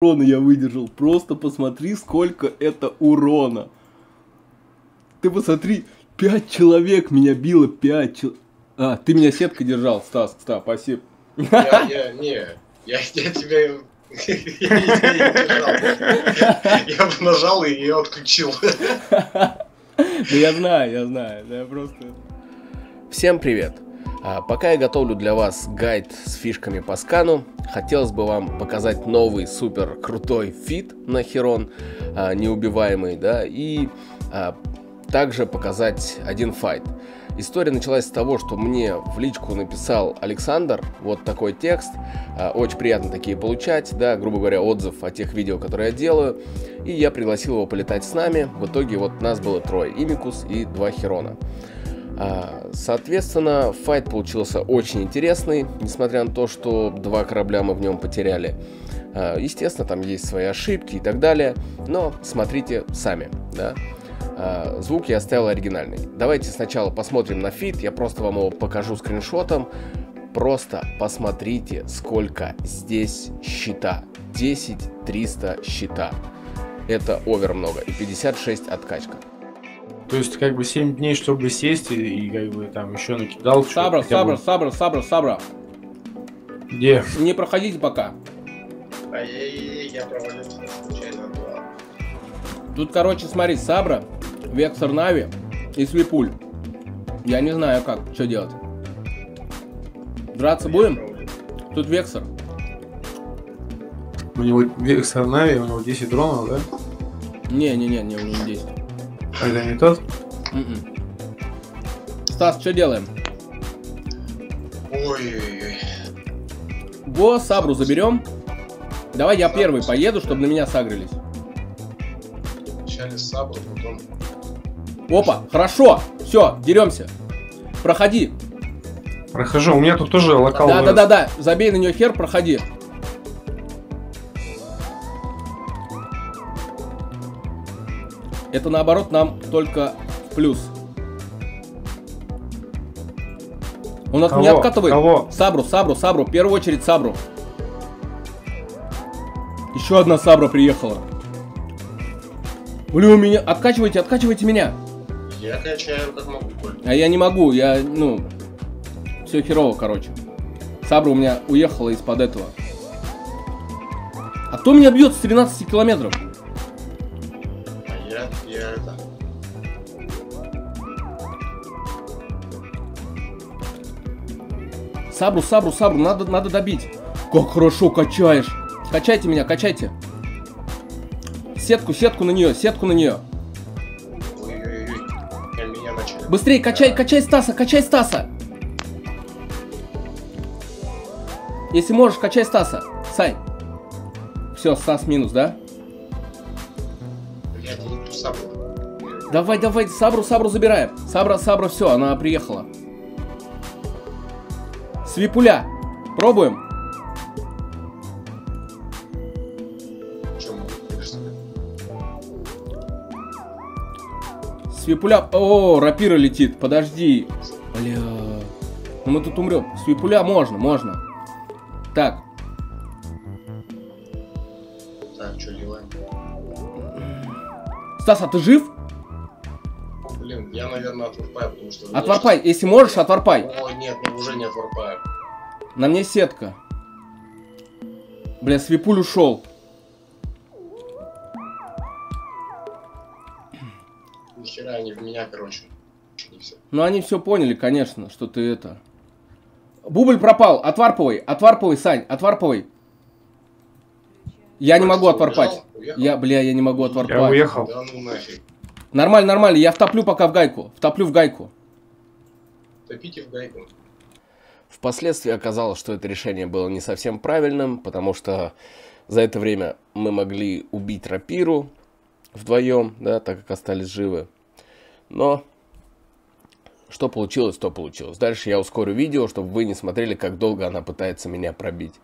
урона я выдержал. Просто посмотри, сколько это урона. Ты посмотри, пять человек меня било, пять человек. А, ты меня сеткой держал, Стас, Стас, спасибо. Я, я, не, я, я тебя... Я, не держал. я бы нажал и ее отключил. Да я знаю, я знаю, да я просто... Всем привет! А, Пока я готовлю для вас гайд с фишками по скану, хотелось бы вам показать новый супер крутой fit на Херон, а, неубиваемый, да, и а, также показать один fight. История началась с того, что мне в личку написал Александр вот такой текст. Очень приятно такие получать, да, грубо говоря, отзыв о тех видео, которые я делаю. И я пригласил его полетать с нами. В итоге вот нас было трое, Имикус и два Херона. А, Соответственно, fight получился очень интересный, несмотря на то, что два корабля мы в нем потеряли. А, Естественно, там есть свои ошибки и так далее, но смотрите сами, да. А, Звук я оставил оригинальный. Давайте сначала посмотрим на fit, я просто вам его покажу скриншотом. Просто посмотрите, сколько здесь щита. 10 300 щита. Это over много. И 56 откачка. То есть, как бы 7 дней, чтобы сесть, и, и как бы там еще накидал. Сабра, что, сабра, бы... сабра, сабра, сабра. Где? Не проходите пока. А я, я, случайно. Тут, короче, смотри, Сабра, Вексор Нави и Слепуль. Я не знаю, как, что делать. Драться я будем? Провалил. Тут Вексор. У него Вексор Нави, у него 10 дронов, да? Не, не, не, у него 10 это не тот? Мгм. Стас, что делаем? Ой-ой-ой. Го, Сабру заберем. Давай я первый поеду, чтобы на меня сагрились. Вначале сабр, потом... Опа, хорошо. Все, деремся. Проходи. Прохожу, у меня тут тоже локал. Да, да, да, да. Забей на нее хер, проходи. Это наоборот нам только в плюс. Он от Кого? меня откатывает. Кого? Сабру, Сабру, Сабру. В первую очередь Сабру. Еще одна Сабра приехала. Блин, у меня... Откачивайте, откачивайте меня. Я качаю как могу, Коль. А я не могу, я, ну... Все херово, короче. Сабра у меня уехала из-под этого. А кто меня бьет с 13 километров? Это... Сабру, Сабру, Сабру, надо, надо добить. Как хорошо качаешь. Качайте меня, качайте. Сетку, сетку на нее, сетку на нее. Начали. Быстрее, качай, качай Стаса, качай Стаса. Если можешь, качай Стаса. Сань. Все, Стас минус, да? Давай, давай, Сабру, Сабру забираем. Сабра, Сабра, все, она приехала. Свипуля. Пробуем. Свипуля. О, рапира летит. Подожди. Бля. Ну мы тут умрем. Свипуля можно, можно. Так, Так, что делаем? Стас, а ты жив? Блин, я, наверное, отварпаю, потому что... Отварпай. Если можешь, отварпай. Ой, нет, ну уже не отварпаю. На мне сетка. Бля, Свипуль ушел. Нихера они в меня, короче. Ну они все поняли, конечно, что ты это. Бубль пропал. Отварпывай, отварпывай, Сань, отварпывай. Я не могу отварпать. Уехал? Я, бля, я не могу Я отварпать. уехал. Да ну нафиг. Нормально, нормально, я втоплю пока в гайку. Втоплю в гайку. Топите в гайку. Впоследствии оказалось, что это решение было не совсем правильным, потому что за это время мы могли убить Рапиру вдвоем, да, так как остались живы. Но что получилось, то получилось. Дальше я ускорю видео, чтобы вы не смотрели, как долго она пытается меня пробить.